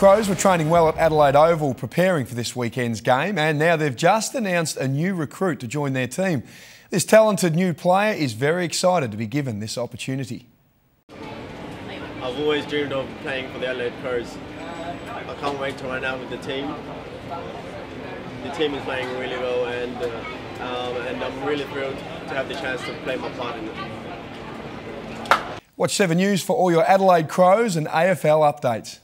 Crows were training well at Adelaide Oval preparing for this weekend's game, and now they've just announced a new recruit to join their team. This talented new player is very excited to be given this opportunity. I've always dreamed of playing for the Adelaide Crows. I can't wait to run out with the team. The team is playing really well, and uh, um, and I'm really thrilled to have the chance to play my part in it. Watch 7 News for all your Adelaide Crows and AFL updates.